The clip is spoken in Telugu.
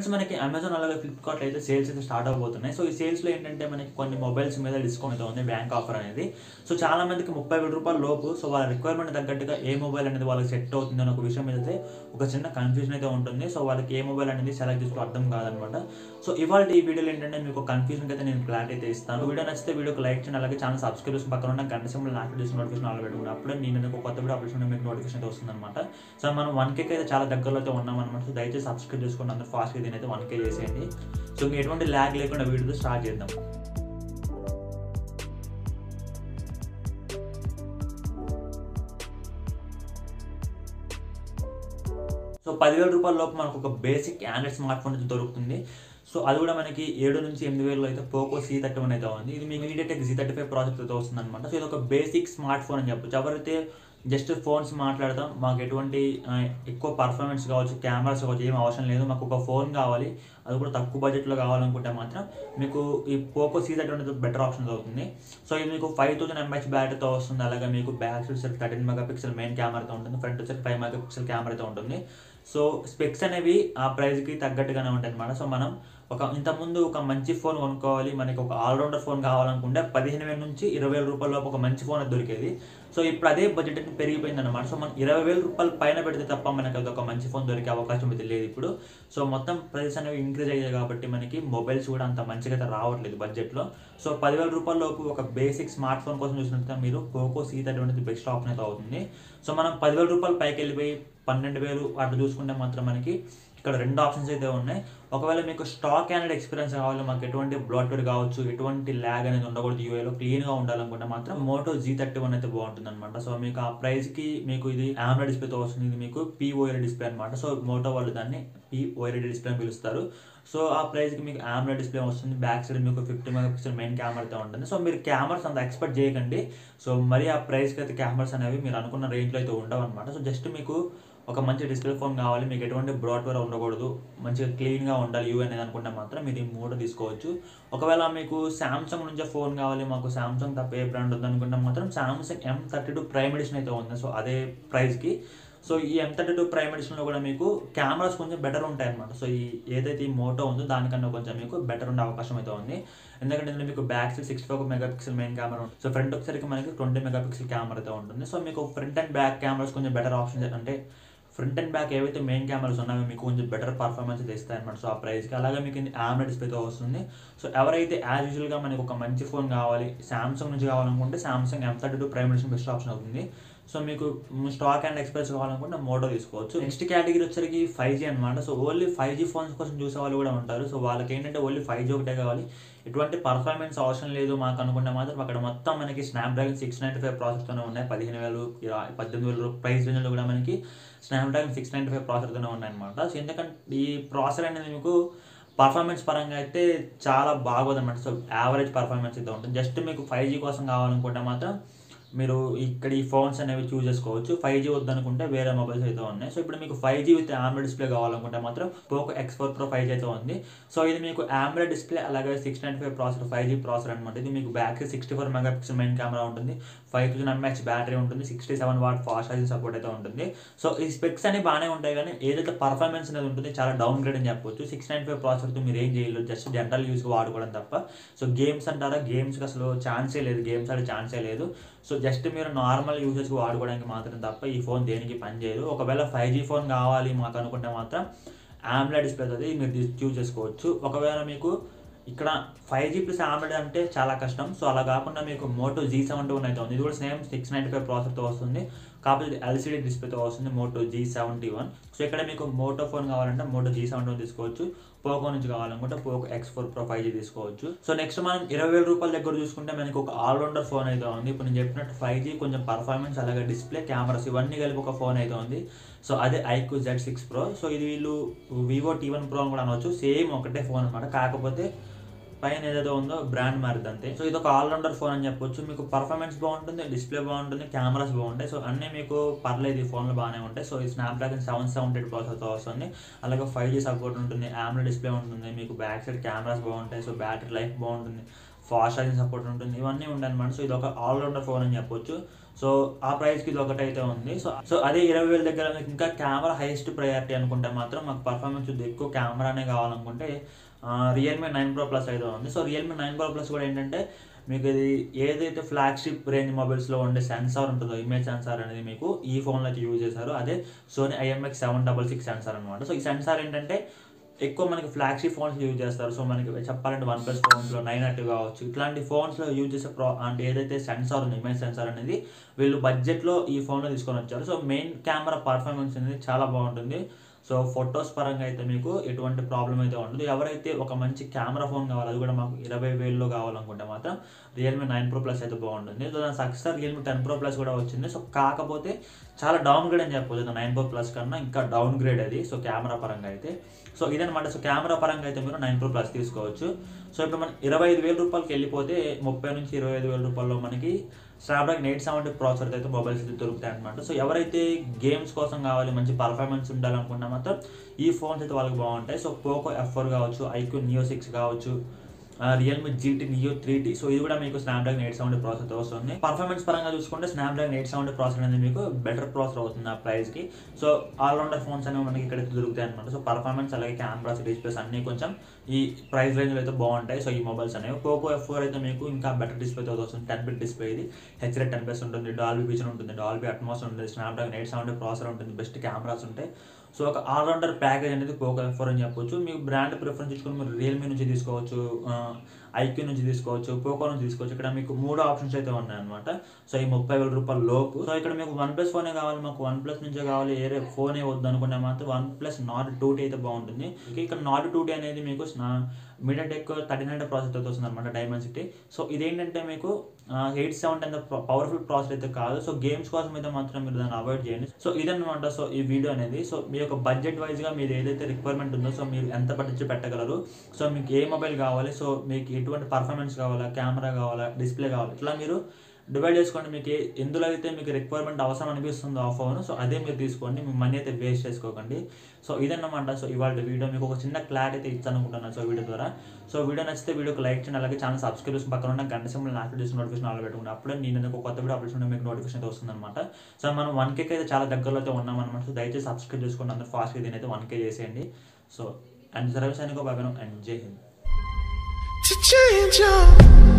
ఫ్రెండ్స్ మనకి అమెజాన్ అలాగే ఫ్లిప్కార్ట్ అయితే సేల్స్ అయితే స్టార్ట్ అవబోతున్నాయి. సో ఈ సేల్స్లో ఏంటంటే మనకి కొన్ని మొబైల్స్ మీద డిస్కౌంట్ అయితే ఉంది బ్యాంక్ ఆఫర్ అనేది. సో చాలా మందికి ముప్పై వేల రూపాయల లోపు సో వాళ్ళ రిక్వైర్మెంట్ తగ్గట్టుగా ఏ మొబైల్ అనేది వాళ్ళకి సెట్ అవుతుంది అనే ఒక విషయం మీద అయితే ఒక చిన్న కన్ఫ్యూజన్ అయితే ఉంటుంది. సో వాళ్ళకి ఏ మొబైల్ అనేది సెలెక్ట్ చేసుకో అర్థం కాదనమాట. సో ఇవాళ ఈ వీడియోలో ఏంటంటే మీకు కన్ఫ్యూజన్ అయితే నేను క్లారిటీ అయితే ఇస్తాను. వీడియో నచ్చితే వీడియోకి లైక్ చేయండి అలాగే ఛానల్ సబ్స్క్రైబ్ చేసి పక్కన ఉన్న గంట సింబల్ యాక్టివ్ నోటిఫికేషన్ ఆల్ పెట్టుకుని అప్పుడే నేను ఒక కొత్త వీడియో అప్డేషన్ మీకు నోటిఫికేషన్ అయితే వస్తుంది అనమాట సో మనం వన్ కేక్ అయితే చాలా దగ్గరలో అయితే ఉన్నాం అనమాట సో దయచేసి సబ్స్క్రైబ్ చేసుకోండి అందరూ ఫాస్ట్గా దీని వన్ కే చేసేయండి. సో ఇంకా ఎటువంటి ల్యాగ్ లేకుండా వీడియోతో స్టార్ట్ చేద్దాం. సో పదివేల రూపాయల లోపు మనకు ఒక బేసిక్ ఆండ్రాయిడ్ స్మార్ట్ ఫోన్ అయితే దొరుకుతుంది. సో అది కూడా మనకి ఏడు నుంచి ఎనిమిది వేలలో అయితే పోకో సీ థర్టీ వన్ అయితే ఉంది ఇది మీకు MediaTek G thirty five project అయితే వస్తుంది అనమాట సో ఇది ఒక బేసిక్ స్మార్ట్ ఫోన్ అని చెప్పచ్చు. ఎవరైతే జస్ట్ ఫోన్స్ మాట్లాడతాం. మాకు ఎటువంటి ఎక్కువ పర్ఫార్మెన్స్ కావచ్చు కెమెరాస్ కావచ్చు ఏం అవసరం లేదు. మాకు ఒక ఫోన్ కావాలి. అది కూడా తక్కువ బడ్జెట్లో కావాలనుకుంటే మాత్రం మీకు ఈ Poco C thirty better option అవుతుంది. సో ఇది మీకు ఫైవ్ థౌసండ్ ఎంహెచ్ బ్యాటరీతో వస్తుంది. అలాగే మీకు బ్యాక్ సైడ్ వచ్చేసరికి థర్టీన్ మెగా పిక్సెల్ మెయిన్ కెమెరాతో ఉంటుంది. ఫ్రంట్ వచ్చేసరికి ఫైవ్ మెగా పిక్సెల్ కెమెరాతో ఉంటుంది. సో స్పెక్స్ అనేవి ఆ ప్రైస్కి తగ్గట్టుగానే ఉంటాయి అనమాట సో మనం ఒక ఇంతకుముందు ఒక మంచి ఫోన్ కొనుక్కోవాలి మనకి ఒక ఆల్రౌండర్ ఫోన్ కావాలనుకుంటే పదిహేను వేల నుంచి ఇరవై వేల రూపాయల లోపు ఒక మంచి ఫోన్ దొరికేది. సో ఇప్పుడు అదే బడ్జెట్ పెరిగిపోయింది అనమాట సో మనం ఇరవై వేల రూపాయలు పైన పెడితే తప్ప మనకి అది ఒక మంచి ఫోన్ దొరికే అవకాశం అయితే లేదు ఇప్పుడు. సో మొత్తం ప్రైస్ అనేవి ఇంక్రీజ్ అయ్యాయి కాబట్టి మనకి మొబైల్స్ కూడా అంత మంచిగా అయితే రావట్లేదు బడ్జెట్లో సో పదివేల రూపాయల లోపు ఒక బేసిక్ స్మార్ట్ ఫోన్ కోసం చూసినట్టు మీరు పోకో సీ థర్టీ అనేది బెస్ట్ ఆప్షన్ అయితే అవుతుంది. సో మనం పదివేల రూపాయలు పైకి వెళ్ళిపోయి పన్నెండు వేలు అట్లా చూసుకుంటే మాత్రం మనకి ఇక్కడ రెండు ఆప్షన్స్ అయితే ఉన్నాయి. ఒకవేళ మీకు స్టాక్ అనేది ఎక్స్పీరియన్స్ కావాలి మాకు ఎటువంటి బ్లాట్వేర్ కావచ్చు ఎటువంటి ల్యాగ్ అనేది ఉండకూడదు. యూఏలో క్లీన్గా ఉండాలనుకుంటే మాత్రం మోటో జీ థర్టీ వన్ అయితే బాగుంటుంది అనమాట సో మీకు ఆ ప్రైస్కి మీకు ఇది ఆమ్రా డిస్ప్లేతో వస్తుంది. ఇది మీకు పిఓఎల్ డిస్ప్లే అనమాట సో మోటో వాళ్ళు దాన్ని పిఓఎల్ డిస్ప్లే అని పిలుస్తారు. సో ఆ ప్రైస్కి మీకు ఆమ్రా డిస్ప్లే వస్తుంది. బ్యాక్ సైడ్ మీకు ఫిఫ్టీ మెగా పిక్సెల్ మెయిన్ కెమెరాతో ఉంటుంది. సో మీరు కెమెరాస్ అంత ఎక్స్పెక్ట్ చేయకండి. సో మరి ఆ ప్రైస్కి అయితే కెమెరాస్ అనేవి మీరు అనుకున్న రేంజ్లో అయితే ఉండవు అనమాట సో జస్ట్ మీకు ఒక మంచి డిస్ప్లే ఫోన్ కావాలి మీకు ఎటువంటి బ్రాడ్వేర్ ఉండకూడదు మంచిగా క్లీన్గా ఉండాలి యూ అనేది అనుకుంటే మాత్రం మీరు ఈ మూడు తీసుకోవచ్చు. ఒకవేళ మీకు శాంసంగ్ నుంచి ఫోన్ కావాలి మాకు శాంసంగ్ తప్ప ఏ బ్రాండ్ ఉందనుకుంటే మాత్రం Samsung M thirty two prime edition అయితే ఉంది. సో అదే ప్రైస్కి సో ఈ ఎం థర్టీ టూ ప్రైమ్ ఎడిషన్లో కూడా మీకు కెమెరాస్ కొంచెం బెటర్ ఉంటాయి అనమాట సో ఈ ఏదైతే ఈ మోటో ఉందో దానికన్నా కొంచెం మీకు బెటర్ ఉండే అవకాశం అయితే ఉంది. ఎందుకంటే ఇందులో మీకు back side sixty four mega pixel main camera ఉంటుంది. సో ఫ్రంట్ ఒకసారికి మనకి ట్వంటీ మెగా పిక్సెల్ కెమెరా అయితే ఉంటుంది. సో మీకు ఫ్రంట్ అండ్ బ్యాక్ కెమెరాస్ కొంచెం బెటర్ ఆప్షన్ అంటే ఫ్రంట్ అండ్ బ్యాక్ ఏవైతే మెయిన్ కెమెరాస్ ఉన్నాయో మీకు కొంచెం బెటర్ పర్ఫార్మెన్స్ అయితే ఇస్తాయి అనమాట సో ఆ ప్రైస్కి అలాగే మీకు ఆమ్లెట్ డిస్ప్లేతో వస్తుంది. సో ఎవరైతే యాజ్ యూజువల్గా మనకి ఒక మంచి ఫోన్ కావాలి సామ్సంగ్ నుంచి కావాలనుకుంటే Samsung M thirty two prime edition best option అవుతుంది. సో మీకు స్టాక్ అండ్ ఎక్స్ప్రెస్ కావాలనుకుంటే మోటో తీసుకోవచ్చు. నెక్స్ట్ కేటగిరీ వచ్చరికి ఫైవ్ జీ అనమాట so only five G phones కోసం చూసే వాళ్ళు కూడా ఉంటారు. సో వాళ్ళకి ఏంటంటే ఓన్లీ ఫైవ్ జీ ఒకటే కావాలి. ఎటువంటి పర్ఫార్మెన్స్ అవసరం లేదు మాకు అనుకుంటే మాత్రం అక్కడ మొత్తం మనకి స్నాప్డ్రాగన్ సిక్స్ నైంటీ ఫైవ్ ప్రాసెస్తోనే ఉన్నాయి. పదిహేను వేలు పద్దెనిమిది వేలు ప్రైస్ రేంజ్లో కూడా మనకి స్నాప్డ్రాగన్ సిక్స్ నైంటీ ఫైవ్ ప్రాసెస్తోనే ఉన్నాయి అనమాట సో ఎందుకంటే ఈ ప్రాసెసర్ అనేది మీకు పర్ఫార్మెన్స్ పరంగా అయితే చాలా బాగోదన్నమాట. సో యావరేజ్ పర్ఫార్మెన్స్ అయితే ఉంటుంది. జస్ట్ మీకు ఫైవ్ జీ కోసం కావాలనుకుంటే మాత్రం మీరు ఇక్కడ ఈ ఫోన్స్ అనేవి చూస్ చేసుకోవచ్చు. ఫైవ్ జీ వద్దనుకుంటే వేరే మొబైల్స్ అయితే ఉన్నాయి. సో ఇప్పుడు మీకు five G with Android display కావాలనుకుంటే మాత్రం Poco X four pro five G అయితే ఉంది. సో ఇది మీకు ఆండ్రాయిడ్ డిస్ప్లే అలాగే six ninety five processor five G processor అనమాట ఇది మీకు back sixty four mega pixel main camera ఉంటుంది. ఫైవ్ థౌసండ్ ఎంహెచ్ బ్యాటరీ ఉంటుంది sixty seven watt fast charging support అయితే ఉంటుంది. సో ఈ స్పెక్స్ అనేవి బాగానే ఉంటాయి కానీ ఏదైతే పర్ఫార్మెన్స్ అనేది ఉంటుంది చాలా డౌన్ గ్రేడ్ అని చెప్పొచ్చు. సిక్స్ నైన్ ఫైవ్ ప్రాసెసర్తో మీరు ఏం చేయలేదు జస్ట్ జనరల్ యూస్కి వాడుకోవడం తప్ప. సో గేమ్స్ అంటారా? గేమ్స్కి అసలు ఛాన్సే లేదు. గేమ్స్ ఆడే ఛాన్సే లేదు. సో జస్ట్ మీరు నార్మల్ యూజెస్కి వాడుకోవడానికి మాత్రం తప్ప ఈ ఫోన్ దేనికి పనిచేయదు ఒకవేళ ఫైవ్ జీ ఫోన్ కావాలి మాకు అనుకుంటే మాత్రం ఆమ్లెట్ డిస్ప్లే అది మీరు చూస్ చేసుకోవచ్చు. ఒకవేళ మీకు ఇక్కడ ఫైవ్ జీ ప్లస్ ఆమ్లెట్ అంటే చాలా కష్టం. సో అలా కాకుండా మీకు మోటో జీ సెవెంటీ వన్ అయితే ఉంది. ఇది కూడా సేమ్ సిక్స్ నైంటీ ఫైవ్ ప్రాసెస్తో వస్తుంది. కాకపోతే ఎల్సీడీ డిస్ప్లేతో వస్తుంది Moto G seventy one so ఇక్కడ మీకు మోటో ఫోన్ కావాలంటే మోటో జీ సెవెంటీ వన్ తీసుకోవచ్చు. పోకో నుంచి కావాలనుకుంటే Poco X four pro five G తీసుకోవచ్చు. సో నెక్స్ట్ మనం ఇరవై వేల రూపాయల దగ్గర చూసుకుంటే మనకి ఒక ఆల్రౌండర్ ఫోన్ అయితే ఉంది. ఇప్పుడు నేను చెప్పినట్టు ఫైవ్ జీ కొంచెం పర్ఫార్మెన్స్ అలాగే డిస్ప్లే కెమెరాస్ ఇవన్నీ కలిపి ఒక ఫోన్ అయితే ఉంది. సో అదే iQOO Z six pro so ఇది వీళ్ళు వివో టీ వన్ ప్రో అని కూడా అనవచ్చు సేమ్ ఒకటే ఫోన్ అనమాట కాకపోతే పైన ఏదైతే ఉందో బ్రాండ్ మారింది అంతే. సో ఇది ఒక ఆల్రౌండర్ ఫోన్ అని చెప్పొచ్చు. మీకు పర్ఫార్మెన్స్ బాగుంటుంది డిస్ప్లే బాగుంటుంది కెమెరాస్ బాగుంటాయి. సో అన్నీ మీకు పర్లేదు ఈ ఫోన్లు బాగానే ఉంటాయి. సో ఈ స్నాప్డ్రాగన్ సెవెన్ సెవెంటీ ఎయిట్ ప్రాసెస్తో వస్తుంది. అలాగే ఫైవ్ జీ సపోర్ట్ ఉంటుంది ఆమ్లో డిస్ప్లే ఉంటుంది మీకు బ్యాక్ సైడ్ కెమెరాస్ బాగుంటాయి. సో బ్యాటరీ లైఫ్ బాగుంటుంది ఫాస్ట్ ఛార్జింగ్ సపోర్ట్ ఉంటుంది. ఇవన్నీ ఉండనమాట. సో ఇది ఒక ఆల్రౌండర్ ఫోన్ అని చెప్పొచ్చు. సో ఆ ప్రైస్కి ఇది ఒకటైతే ఉంది. సో సో అదే ఇరవై వేల దగ్గర ఇంకా కెమెరా హైయెస్ట్ ప్రయారిటీ అనుకుంటే మాత్రం మాకు పర్ఫార్మెన్స్ ఎక్కువ కెమెరానే కావాలనుకుంటే రియల్మీ నైన్ ప్రో ప్లస్ అయితే ఉంది. So Realme nine pro plus కూడా ఏంటంటే మీకు ఇది ఏదైతే ఫ్లాగ్షిప్ రేంజ్ మొబైల్స్లో ఉండే సెన్సార్ ఉంటుందో ఇమేజ్ సెన్సార్ అనేది మీకు ఈ ఫోన్లో అయితే యూజ్ చేశారు. అదే Sony IMX seven double six sensor అనమాట సో ఈ సెన్సార్ ఏంటంటే ఎక్కువ మనకి ఫ్లాగ్షిప్ ఫోన్స్ యూజ్ చేస్తారు. సో మనకి చెప్పాలంటే వన్ ప్లస్ ఫోన్స్లో నైన్ అట్ కావచ్చు. ఇట్లాంటి ఫోన్స్లో యూజ్ చేసే ప్రో అంటే ఏదైతే సెన్సార్ ఉంది ఇమేజ్ సెన్సార్ అనేది వీళ్ళు బడ్జెట్లో ఈ ఫోన్లో తీసుకొని వచ్చారు. సో మెయిన్ కెమెరా పర్ఫార్మెన్స్ అనేది చాలా బాగుంటుంది. సో ఫొటోస్ పరంగా అయితే మీకు ఎటువంటి ప్రాబ్లం అయితే ఉండదు. ఎవరైతే ఒక మంచి కెమెరా ఫోన్ కావాలి అది కూడా మాకు ఇరవై వేలలో కావాలనుకుంటే మాత్రం రియల్మీ నైన్ ప్రో ప్లస్ అయితే బాగుంటుంది. సో దాని success Realme ten pro plus కూడా వచ్చింది. సో కాకపోతే చాలా డౌన్ గ్రేడ్ అని చెప్పవచ్చు నైన్ ప్రో ప్లస్ కన్నా ఇంకా డౌన్ గ్రేడ్ అది. సో కెమెరా పరంగా అయితే. సో ఇదనమాట సో కెమెరా పరంగా అయితే మీరు నైన్ ప్రో ప్లస్ తీసుకోవచ్చు. సో ఇప్పుడు మనం ఇరవై ఐదు వేల రూపాయలకి వెళ్ళిపోతే ముప్పై నుంచి ఇరవై ఐదు వేల రూపాయల్లో మనకి స్నాప్డ్రాగన్ ఎయిట్ సెవెంటీ ప్రాసెసర్ అయితే మొబైల్స్ అయితే దొరుకుతాయి అనమాట సో ఎవరైతే గేమ్స్ కోసం కావాలి మంచి పర్ఫార్మెన్స్ ఉండాలనుకున్నా మాత్రం ఈ ఫోన్స్ అయితే వాళ్ళకి బాగుంటాయి. సో పోకో ఎఫ్ ఫోర్ కావచ్చు ఐక్యూ నియో సిక్స్ కావచ్చు Realme GT Neo three T so ఇది కూడా మీకు స్నాప్డ్రాగన్ ఎయిట్ సెవెంటీ ప్రాసెసర్ వస్తుంది. పర్ఫార్మెన్స్ పరంగా చూసుకుంటే స్నాప్డ్రాగన్ ఎయిట్ సెవెంటీ ప్రాసెసర్ అనేది మీకు బెటర్ ప్రాసెసర్ అవుతుంది ఆ ప్రైస్కి సో ఆల్రౌండర్ ఫోన్స్ అనేవి మనకి ఇక్కడ దొరుకుతాయి అనమాట సో పర్ఫార్మెన్స్ అలాగే కెమెరాస్ డిస్ప్లేస్ అన్నీ కొంచెం ఈ ప్రైస్ రేంజ్లో అయితే బాగుంటాయి. సో ఈ మొబైల్స్ అనేవి. పోకో ఎఫ్ ఫోర్ అయితే మీకు ఇంకా బెటర్ డిస్ప్లే అయితే వస్తుంది. టెన్ బిట్ డిస్ప్లే ఇది. హెచ్డీ టెన్ ప్లస్ ఉంటుంది. డాల్బీ విజన్ ఉంటుంది. డాల్బీ అట్మాస్ ఉంటుంది. స్నాప్డ్రాగన్ ఎయిట్ సెవెంటీ ప్రాసెసర్ ఉంటుంది. బెస్ట్ కెమెరాస్ ఉంటాయి. సో ఒక ఆల్రౌండర్ ప్యాకేజ్ అనేది పోకో ఎఫ్ ఫోర్ అని చెప్పొచ్చు. మీకు బ్రాండ్ ప్రిఫరెన్స్ ఇచ్చుకొని మీరు రియల్మీ నుంచి తీసుకోవచ్చు ఐక్యూ నుంచి తీసుకోవచ్చు పోకో నుంచి తీసుకోవచ్చు. ఇక్కడ మీకు మూడు ఆప్షన్స్ అయితే ఉన్నాయన్నమాట. సో ఈ ముప్పై వేల రూపాయల లోపు. సో ఇక్కడ మీకు వన్ ప్లస్ ఫోనే కావాలి మాకు వన్ ప్లస్ నుంచే కావాలి. వేరే ఫోనే వద్దు అనుకునే మాత్రం OnePlus Nord two T అయితే బాగుంటుంది. ఇక్కడ నాట్ టూ టీ అనేది మీకు MediaTek thirty nine process అయితే వస్తుంది అనమాట డైమండ్ సిటీ సో ఇదేంటంటే మీకు ఎయిట్ సెవెంటీ అంత పవర్ఫుల్ ప్రాసెస్ అయితే కాదు. సో గేమ్స్ కోసం అయితే మాత్రం మీరు దాన్ని అవాయిడ్ చేయండి. సో ఇదన్నమాట. సో ఈ వీడియో అనేది. సో మీ యొక్క బడ్జెట్ వైజ్గా మీరు ఏదైతే రిక్వైర్మెంట్ ఉందో సో మీరు ఎంత బడ్జెట్ పెట్టగలరు. సో మీకు ఏ మొబైల్ కావాలి. సో మీకు ఎటువంటి పర్ఫార్మెన్స్ కావాలా కెమెరా కావాలా డిస్ప్లే కావాలి ఇట్లా మీరు డివైడ్ చేసుకోండి మీకు ఎందులో అయితే మీకు రిక్వైర్మెంట్ అవసరం అనిపిస్తుందో ఆ ఫోన్ సో అదే మీరు తీసుకోండి. మీ మనీ అయితే వేస్ట్ చేసుకోకండి. సో ఇదన్నమాట. సో ఇవాళ వీడియో మీకు ఒక చిన్న క్లారిటీ అయితే ఇచ్చాను అనుకుంటున్నాను సో వీడియో ద్వారా. సో వీడియో నచ్చితే వీడియోకి లైక్ చేయండి. అలాగే ఛానల్ సబ్స్క్రైబ్ చేసి పక్కన ఉన్న గంట సింబల్ యాక్టివ్ చేసి నోటిఫికేషన్ ఆల్ పెట్టుకుంటే అప్పుడే నేను ఒక కొత్త వీడియో అప్లోడ్ మీకు నోటిఫికేషన్ అయితే వస్తుందన్నమాట. సో మనం వన్ కేక్ అయితే చాలా దగ్గరలో అయితే ఉన్నాం అనమాట సో దయచేసి సబ్స్క్రైబ్ చేసుకోండి. అందరూ ఫాస్ట్గా దీని అయితే వన్ కే చేసేయండి. సో అండ్ సర్వీస్ అని ఒక అండ్ జై హింద్ to change up.